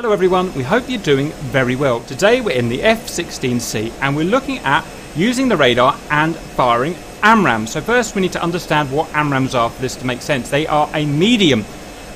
Hello everyone, we hope you're doing very well. Today we're in the F-16C and we're looking at using the radar and firing AMRAAMs. So first we need to understand what AMRAAMs are for this to make sense. They are a medium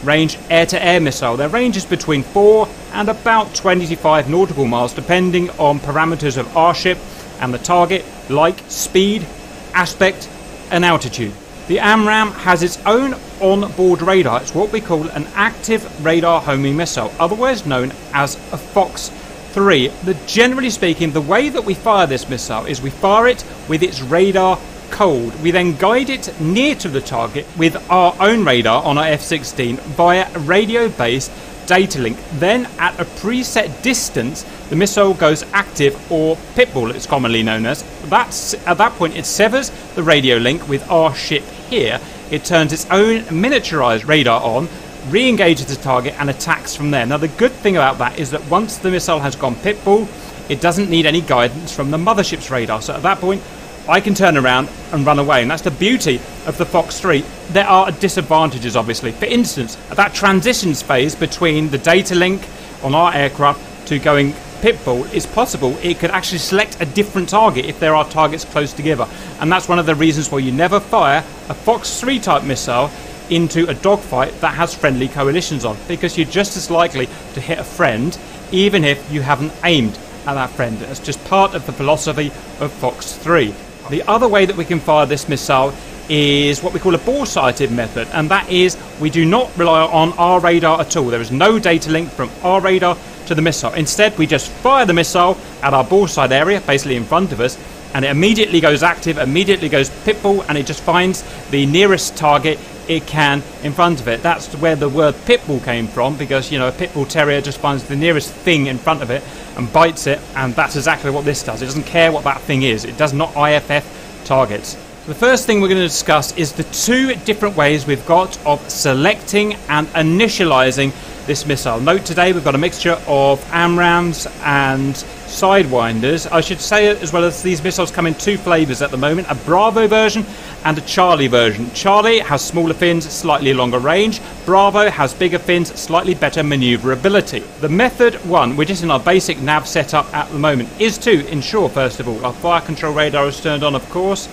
range air-to-air missile. Their range is between 4 and about 25 nautical miles depending on parameters of our ship and the target like speed, aspect and altitude. The AMRAAM has its own on-board radar. It's what we call an active radar homing missile, otherwise known as a Fox 3. The, generally speaking, the way that we fire this missile is we fire it with its radar cold. We then guide it near to the target with our own radar on our F-16 via radio-based data link. Then, at a preset distance, the missile goes active, or pitbull, it's commonly known as. That's at that point it severs the radio link with our ship here. It turns its own miniaturized radar on, re-engages the target, and attacks from there. Now, the good thing about that is that once the missile has gone pitbull, it doesn't need any guidance from the mothership's radar. So at that point, I can turn around and run away. And that's the beauty of the Fox 3. There are disadvantages, obviously. For instance, at that transitions phase between the data link on our aircraft to going pitbull, it's possible it could actually select a different target if there are targets close together. And that's one of the reasons why you never fire a Fox 3 type missile into a dogfight that has friendly coalitions on, because you're just as likely to hit a friend even if you haven't aimed at that friend. That's just part of the philosophy of Fox 3. The other way that we can fire this missile is what we call a bore sighted method, and that is we do not rely on our radar at all. There is no data link from our radar to the missile. Instead, we just fire the missile at our bore sight area, basically in front of us, and it immediately goes active, immediately goes pitbull, and it just finds the nearest target it can in front of it. That's where the word pitbull came from because you know a pitbull terrier just finds the nearest thing in front of it and bites it, and that's exactly what this does. It doesn't care what that thing is. It does not IFF targets. The first thing we're going to discuss is the two different ways we've got of selecting and initializing this missile. Note today we've got a mixture of AMRAAMs and Sidewinders. I should say as well as these missiles come in two flavours at the moment, a Bravo version and a Charlie version. Charlie has smaller fins, slightly longer range. Bravo has bigger fins, slightly better manoeuvrability. The method one, which is in our basic nav setup at the moment, is to ensure first of all our fire control radar is turned on of course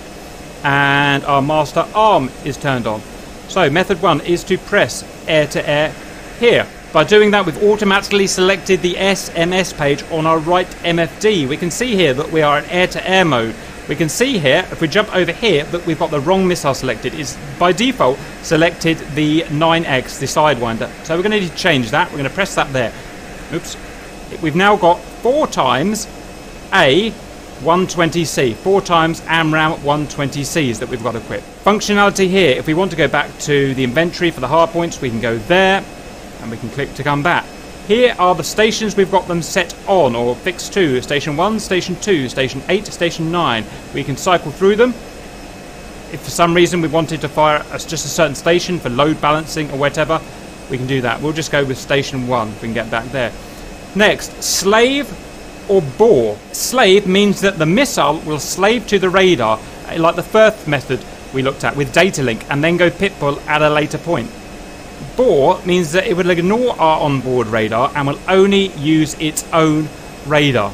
and our master arm is turned on. So method one is to press air to air here. By doing that, we've automatically selected the SMS page on our right MFD. We can see here that we are in air-to-air mode. We can see here, if we jump over here, that we've got the wrong missile selected. It's by default selected the 9X, the Sidewinder. So we're going to need to change that. We're going to press that there. Oops. We've now got four times A 120C, four times AMRAAM 120Cs that we've got equipped. Functionality here, if we want to go back to the inventory for the hard points, we can go there and we can click to come back. Here are the stations we've got them set on or fixed to. Station 1, Station 2, Station 8, Station 9. We can cycle through them. If for some reason we wanted to fire at just a certain station for load balancing or whatever, we can do that. We'll just go with Station 1 if we can get back there. Next, slave or bore. Slave means that the missile will slave to the radar, like the first method we looked at with data link, and then go pitbull at a later point. Bore means that it will ignore our onboard radar and will only use its own radar.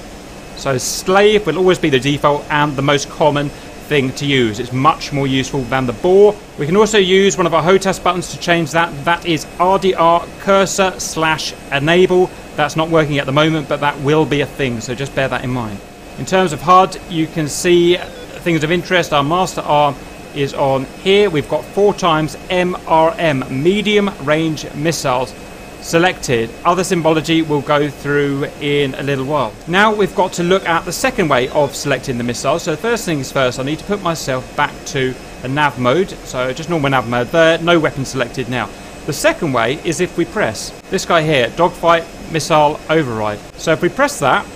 So slave will always be the default and the most common thing to use. It's much more useful than the bore. We can also use one of our HOTAS buttons to change that. That is RDR cursor slash enable. That's not working at the moment, but that will be a thing, so just bear that in mind. In terms of HUD, you can see things of interest. Our master arm is on here. We've got four times MRM, medium range missiles selected. Other symbology we'll go through in a little while. Now we've got to look at the second way of selecting the missiles. So first things first, I need to put myself back to a nav mode. So just normal nav mode there, no weapon selected now. The second way is if we press this guy here, dogfight missile override. So if we press that,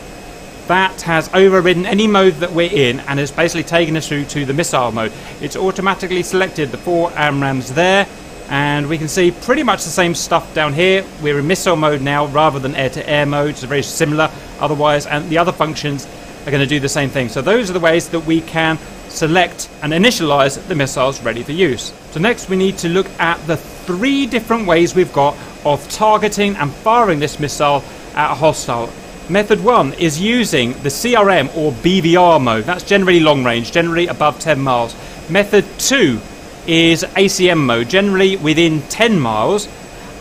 that has overridden any mode that we're in and has basically taken us through to the missile mode. It's automatically selected the four AMRAAMs there and we can see pretty much the same stuff down here. We're in missile mode now rather than air-to-air -air mode. It's very similar otherwise and the other functions are going to do the same thing. So those are the ways that we can select and initialize the missiles ready for use. So next we need to look at the three different ways we've got of targeting and firing this missile at a hostile. Method 1 is using the CRM or BVR mode. That's generally long range, generally above 10 miles. Method 2 is ACM mode, generally within 10 miles.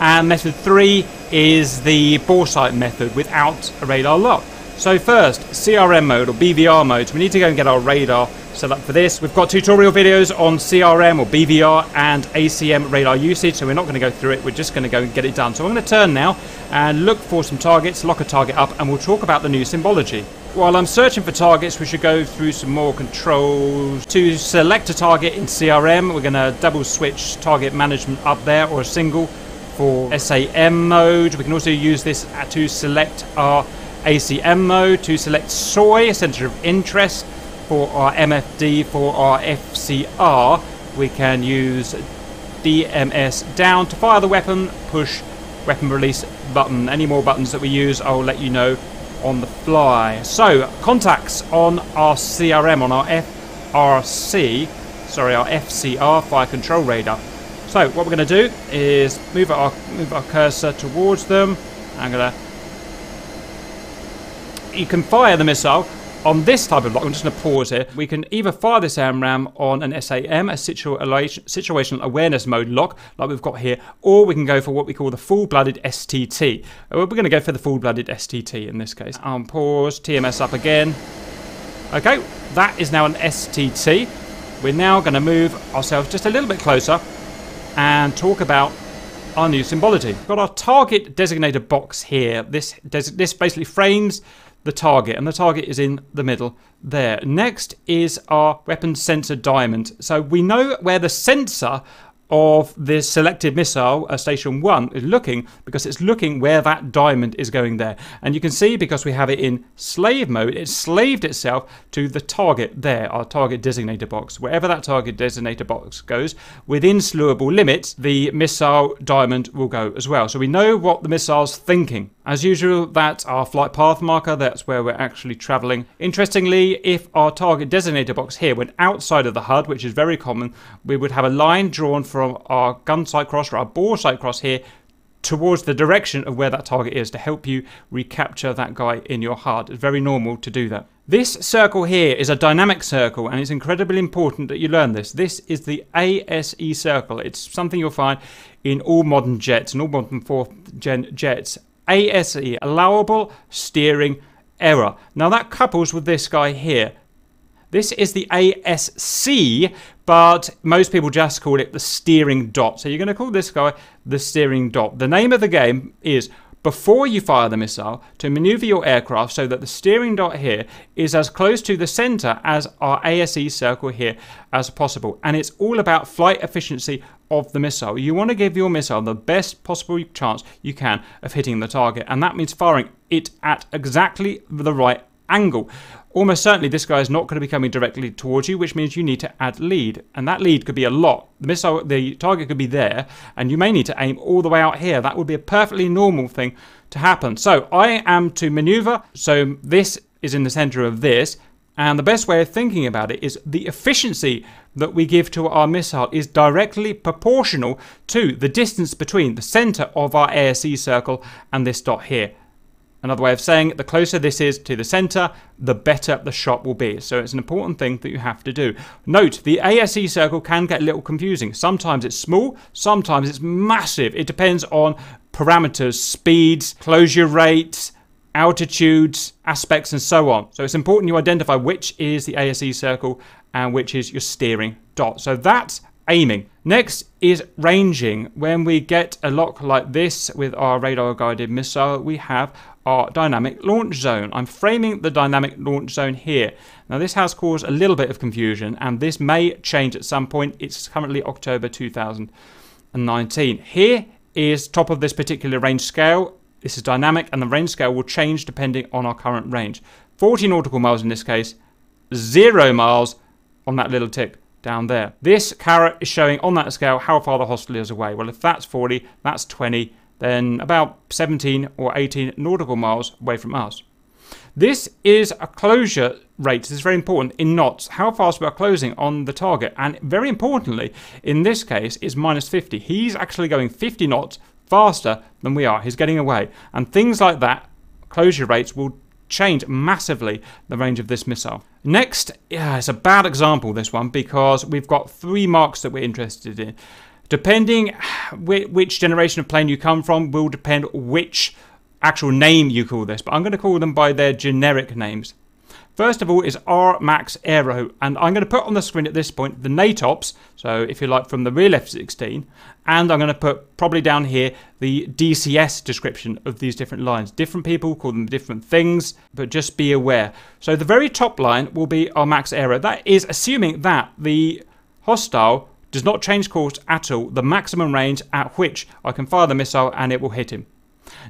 And method 3 is the bore sight method without a radar lock. So first, CRM mode or BVR mode. We need to go and get our radar set up for this. We've got tutorial videos on CRM or BVR and ACM radar usage, so we're not going to go through it. We're just going to go and get it done. So I'm going to turn now and look for some targets, lock a target up, and we'll talk about the new symbology. While I'm searching for targets, we should go through some more controls. To select a target in CRM, we're going to double switch target management up there or a single for SAM mode. We can also use this to select our ACM mode, to select SOI, Sensor of Interest, for our MFD, for our FCR, we can use DMS down to fire the weapon, push weapon release button. Any more buttons that we use, I'll let you know on the fly. So, contacts on our CRM, on our FRC, sorry, our FCR fire control radar. So, what we're going to do is move our move our cursor towards them. I'm going to. You can fire the missile on this type of lock, I'm just going to pause here, we can either fire this AMRAAM on an SAM, a situational awareness mode lock, like we've got here, or we can go for what we call the full-blooded STT. Uh, we're going to go for the full-blooded STT in this case. I'll pause, TMS up again. Okay, that is now an STT. We're now going to move ourselves just a little bit closer and talk about our new symbology. We've got our target designator box here. This, this basically frames the target, and the target is in the middle there. Next is our weapon sensor diamond. So we know where the sensor of this selected missile, uh, Station 1, is looking because it's looking where that diamond is going there. And you can see because we have it in slave mode, it's slaved itself to the target there, our target designator box. Wherever that target designator box goes, within slewable limits, the missile diamond will go as well. So we know what the missile's thinking. As usual, that's our flight path marker, that's where we're actually traveling. Interestingly, if our target designator box here went outside of the HUD, which is very common, we would have a line drawn from our gun sight cross or our bore sight cross here towards the direction of where that target is to help you recapture that guy in your HUD. It's very normal to do that. This circle here is a dynamic circle and it's incredibly important that you learn this. This is the ASE circle. It's something you'll find in all modern jets and all modern fourth gen jets ASE, allowable steering error. Now that couples with this guy here. This is the ASC, but most people just call it the steering dot. So you're going to call this guy the steering dot. The name of the game is before you fire the missile to maneuver your aircraft so that the steering dot here is as close to the center as our ASE circle here as possible. And it's all about flight efficiency of the missile. You want to give your missile the best possible chance you can of hitting the target. And that means firing it at exactly the right angle. Almost certainly this guy is not going to be coming directly towards you, which means you need to add lead. And that lead could be a lot. The missile, the target could be there, and you may need to aim all the way out here. That would be a perfectly normal thing to happen. So I am to maneuver. So this is in the center of this. And the best way of thinking about it is the efficiency that we give to our missile is directly proportional to the distance between the center of our ASE circle and this dot here. Another way of saying it, the closer this is to the center, the better the shot will be. So it's an important thing that you have to do. Note, the ASE circle can get a little confusing. Sometimes it's small, sometimes it's massive. It depends on parameters, speeds, closure rates, altitudes, aspects, and so on. So it's important you identify which is the ASE circle and which is your steering dot. So that's aiming. Next is ranging. When we get a lock like this with our radar guided missile, we have our dynamic launch zone. I'm framing the dynamic launch zone here. Now this has caused a little bit of confusion and this may change at some point. It's currently October 2019. Here is top of this particular range scale. This is dynamic and the range scale will change depending on our current range. 40 nautical miles in this case, zero miles on that little tick down there. This caret is showing on that scale how far the hostile is away. Well, if that's 40, that's 20, then about 17 or 18 nautical miles away from us. This is a closure rate. This is very important in knots, how fast we are closing on the target. And very importantly, in this case, is minus 50. He's actually going 50 knots faster than we are. He's getting away. And things like that closure rates will change massively the range of this missile. Next, yeah, it's a bad example, this one, because we've got three marks that we're interested in. Depending which generation of plane you come from will depend which actual name you call this, but I'm going to call them by their generic names. First of all is R-Max Aero, and I'm going to put on the screen at this point the NATOPS, so if you like from the real F-16, and I'm going to put probably down here the DCS description of these different lines. Different people call them different things, but just be aware. So the very top line will be R-Max Aero. That is assuming that the hostile does not change course at all, the maximum range at which I can fire the missile and it will hit him.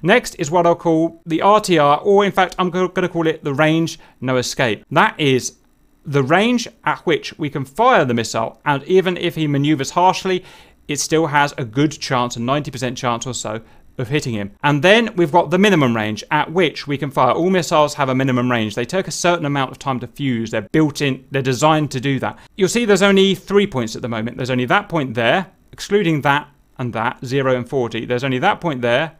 Next is what I'll call the RTR, or in fact, I'm going to call it the range no escape. That is the range at which we can fire the missile, and even if he maneuvers harshly, it still has a good chance, a 90% chance or so, of hitting him. And then we've got the minimum range at which we can fire. All missiles have a minimum range. They take a certain amount of time to fuse. They're built in, they're designed to do that. You'll see there's only three points at the moment. There's only that point there, excluding that and that, 0 and 40. There's only that point there,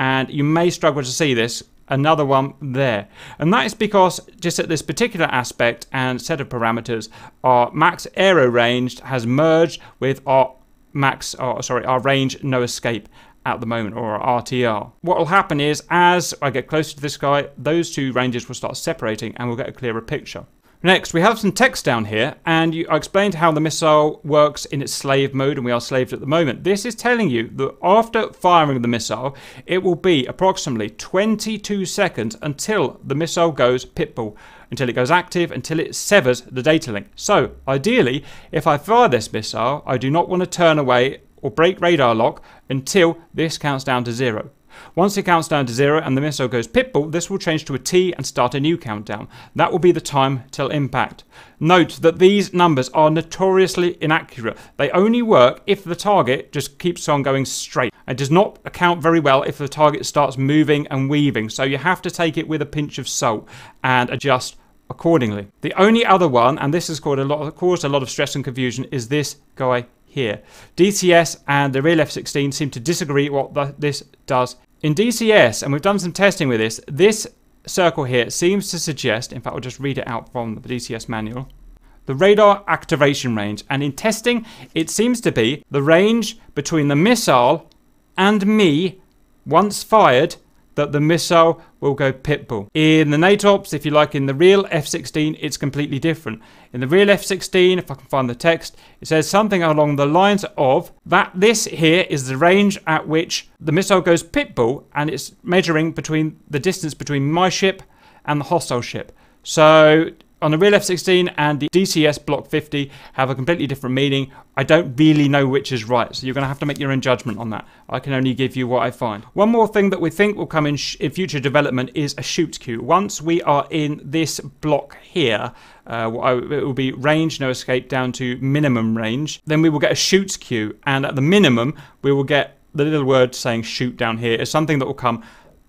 and you may struggle to see this another one there and that is because just at this particular aspect and set of parameters our max aero range has merged with our max oh, sorry our range no escape at the moment or our RTR. What will happen is as I get closer to this guy those two ranges will start separating and we'll get a clearer picture. Next, we have some text down here, and you, I explained how the missile works in its slave mode, and we are slaved at the moment. This is telling you that after firing the missile, it will be approximately 22 seconds until the missile goes pitbull, until it goes active, until it severs the data link. So, ideally, if I fire this missile, I do not want to turn away or break radar lock until this counts down to zero. Once it counts down to zero and the missile goes pitbull, this will change to a T and start a new countdown. That will be the time till impact. Note that these numbers are notoriously inaccurate. They only work if the target just keeps on going straight. It does not account very well if the target starts moving and weaving, so you have to take it with a pinch of salt and adjust accordingly. The only other one, and this has caused a lot, caused a lot of stress and confusion, is this guy here. DCS and the real F-16 seem to disagree what the, this does in DCS, and we've done some testing with this, this circle here seems to suggest, in fact I'll just read it out from the DCS manual, the radar activation range. And in testing, it seems to be the range between the missile and me, once fired, that the missile will go pitbull. In the NATOPS, if you like, in the real F-16, it's completely different. In the real F-16, if I can find the text, it says something along the lines of that this here is the range at which the missile goes pitbull and it's measuring between the distance between my ship and the hostile ship. So on the real F-16 and the DCS Block 50 have a completely different meaning. I don't really know which is right, so you're going to have to make your own judgment on that. I can only give you what I find. One more thing that we think will come in, in future development is a shoot cue. Once we are in this block here, uh, it will be range, no escape, down to minimum range. Then we will get a shoot cue, and at the minimum, we will get the little word saying shoot down here is something that will come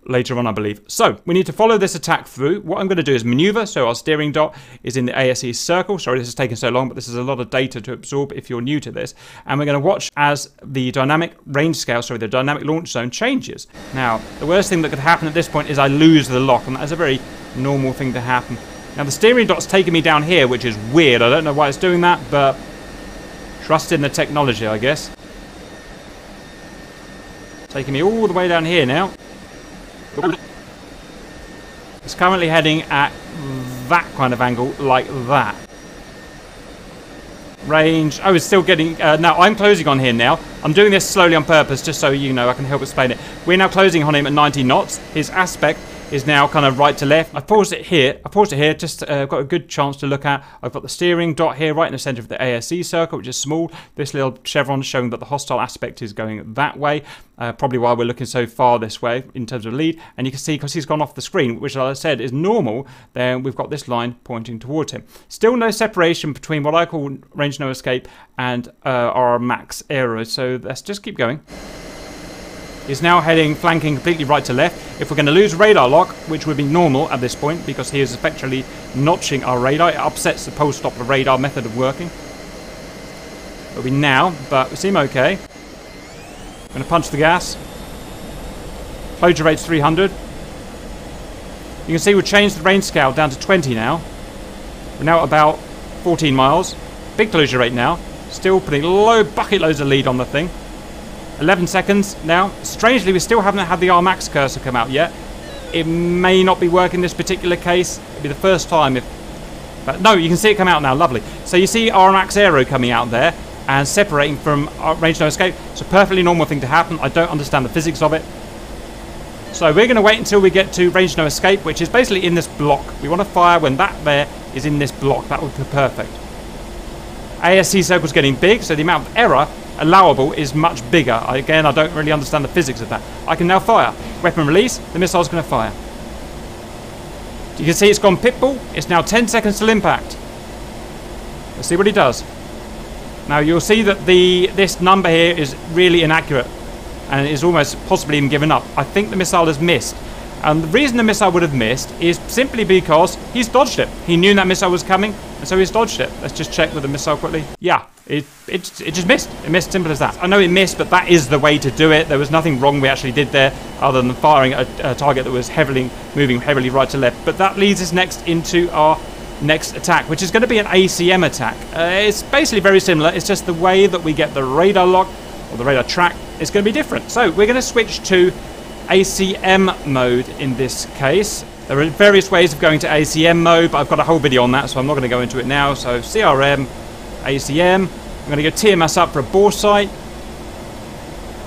later on, I believe. So we need to follow this attack through. What I'm going to do is maneuver. So our steering dot is in the ASE circle. Sorry, this is taking so long, but this is a lot of data to absorb if you're new to this. And we're going to watch as the dynamic range scale, sorry, the dynamic launch zone changes. Now, the worst thing that could happen at this point is I lose the lock, and that's a very normal thing to happen. Now, the steering dot's taking me down here, which is weird. I don't know why it's doing that, but trust in the technology, I guess. Taking me all the way down here now. It's currently heading at that kind of angle, like that. Range. Oh, it's still getting... Uh, now, I'm closing on here now. I'm doing this slowly on purpose, just so you know I can help explain it. We're now closing on him at 90 knots. His aspect is now kind of right to left. I paused it here. I paused it here, just uh, got a good chance to look at. I've got the steering dot here right in the center of the ASE circle, which is small. This little chevron showing that the hostile aspect is going that way. Uh, probably why we're looking so far this way in terms of lead. And you can see because he's gone off the screen, which as I said is normal, then we've got this line pointing towards him. Still no separation between what I call range no escape and uh, our max aero. So let's just keep going is now heading, flanking completely right to left. If we're going to lose radar lock, which would be normal at this point, because he is effectively notching our radar, it upsets the post-stop radar method of working. It'll be now, but we seem okay. I'm going to punch the gas. Closure rate's 300. You can see we've changed the range scale down to 20 now. We're now at about 14 miles. Big closure rate now. Still putting low bucket loads of lead on the thing. 11 seconds now. Strangely, we still haven't had the RMAX cursor come out yet. It may not be working in this particular case. It'll be the first time if... But no, you can see it come out now. Lovely. So you see RMAX Aero coming out there and separating from uh, range no escape. It's a perfectly normal thing to happen. I don't understand the physics of it. So we're going to wait until we get to range no escape, which is basically in this block. We want to fire when that there is in this block. That would be perfect. ASE circle's getting big, so the amount of error allowable is much bigger. Again, I don't really understand the physics of that. I can now fire. Weapon release, the missile's going to fire. You can see it's gone pitbull. It's now 10 seconds till impact. Let's see what he does. Now you'll see that the this number here is really inaccurate and is almost possibly even given up. I think the missile has missed. And the reason the missile would have missed is simply because he's dodged it. He knew that missile was coming, and so he's dodged it. Let's just check with the missile quickly. Yeah, it, it, it just missed. It missed, simple as that. I know it missed, but that is the way to do it. There was nothing wrong we actually did there, other than firing a, a target that was heavily moving heavily right to left. But that leads us next into our next attack, which is going to be an ACM attack. Uh, it's basically very similar. It's just the way that we get the radar lock or the radar track is going to be different. So we're going to switch to ACM mode in this case. There are various ways of going to ACM mode, but I've got a whole video on that, so I'm not going to go into it now. So CRM, ACM. I'm going to go TMS up for a bore sight.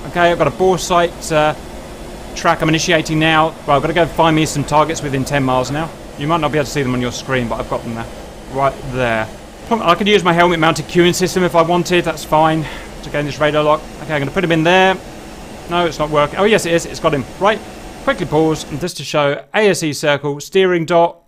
Okay, I've got a bore sight uh, track I'm initiating now. Well, I've got to go find me some targets within 10 miles now. You might not be able to see them on your screen, but I've got them there. Right there. I could use my helmet mounted cueing system if I wanted, that's fine. To gain this radar lock. Okay, I'm going to put him in there. No, it's not working. Oh, yes, it is. It's got him. Right. Quickly pause. And just to show, ASE circle, steering dot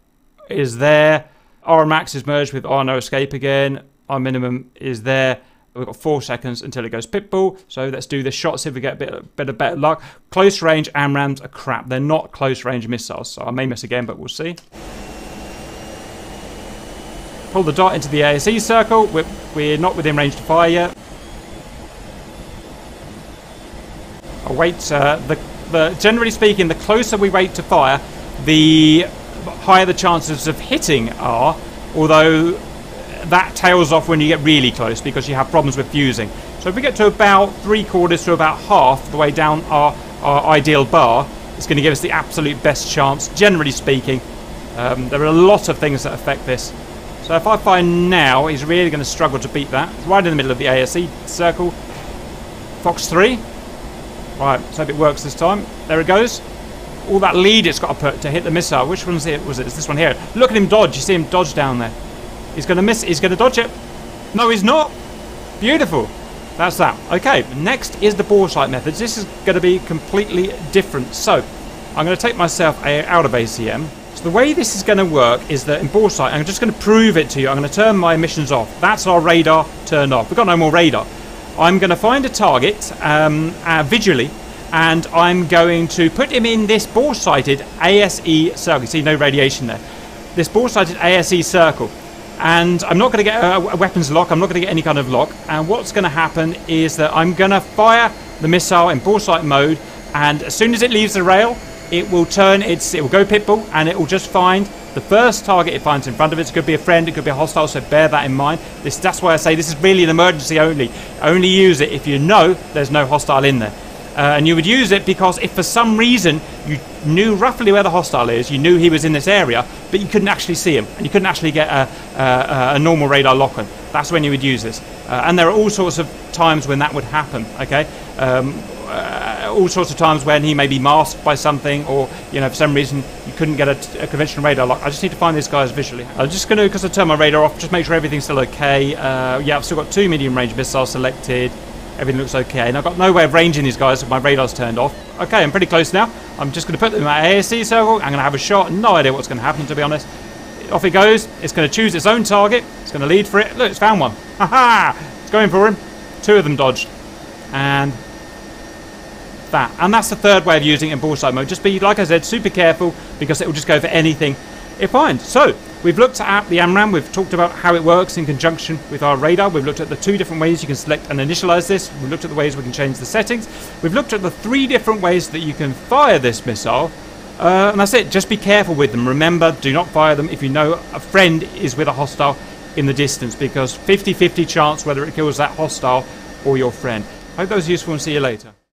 is there. R max is merged with R no escape again. Our minimum is there. We've got four seconds until it goes pitbull. So let's do the shot, see if we get a bit, bit of better luck. Close range AMRAAMs are crap. They're not close range missiles. So I may miss again, but we'll see. Pull the dot into the ASE circle. We're, we're not within range to fire yet. I wait. Uh, the, the generally speaking, the closer we wait to fire, the higher the chances of hitting are. Although that tails off when you get really close because you have problems with fusing. So if we get to about three quarters to about half the way down our, our ideal bar, it's going to give us the absolute best chance, generally speaking. Um, there are a lot of things that affect this. So if I find now, he's really going to struggle to beat that. It's right in the middle of the ASE circle. Fox 3, Right, let's hope it works this time. There it goes. All that lead it's got to put to hit the missile. Which one's it? Was it? It's this one here. Look at him dodge. You see him dodge down there. He's going to miss. He's going to dodge it. No, he's not. Beautiful. That's that. Okay, next is the bore sight methods. This is going to be completely different. So, I'm going to take myself out of ACM. So the way this is going to work is that in bore sight, I'm just going to prove it to you. I'm going to turn my emissions off. That's our radar turned off. We've got no more radar. I'm going to find a target um, uh, visually and I'm going to put him in this bore-sighted ASE circle. You see no radiation there. This bore-sighted ASE circle. And I'm not going to get a, a weapons lock. I'm not going to get any kind of lock. And what's going to happen is that I'm going to fire the missile in bore sight mode. And as soon as it leaves the rail, it will turn its, it will go pitbull and it will just find the first target it finds in front of it. It could be a friend, it could be a hostile, so bear that in mind. This, that's why I say this is really an emergency only. Only use it if you know there's no hostile in there. Uh, and you would use it because if for some reason you knew roughly where the hostile is, you knew he was in this area, but you couldn't actually see him, and you couldn't actually get a, a, a normal radar lock on. That's when you would use this. Uh, and there are all sorts of times when that would happen. Okay, um, all sorts of times when he may be masked by something, or you know for some reason you couldn't get a, a conventional radar lock. I just need to find these guys visually. I'm just going to, because I turned my radar off, just make sure everything's still okay. Uh, yeah, I've still got two medium range missiles selected. Everything looks okay, and I've got no way of ranging these guys if my radar's turned off. Okay, I'm pretty close now. I'm just going to put them in my ASE circle. I'm going to have a shot. No idea what's going to happen, to be honest. Off it goes. It's going to choose its own target. It's going to lead for it. Look, it's found one. Ha ha! It's going for him. Two of them dodged. And that. And that's the third way of using it in sight mode. Just be, like I said, super careful because it will just go for anything it finds. So, we've looked at the AMRAAM, We've talked about how it works in conjunction with our radar. We've looked at the two different ways you can select and initialize this. We've looked at the ways we can change the settings. We've looked at the three different ways that you can fire this missile. Uh, and that's it. Just be careful with them. Remember, do not fire them if you know a friend is with a hostile in the distance because 50 50 chance whether it kills that hostile or your friend. Hope that was useful and see you later.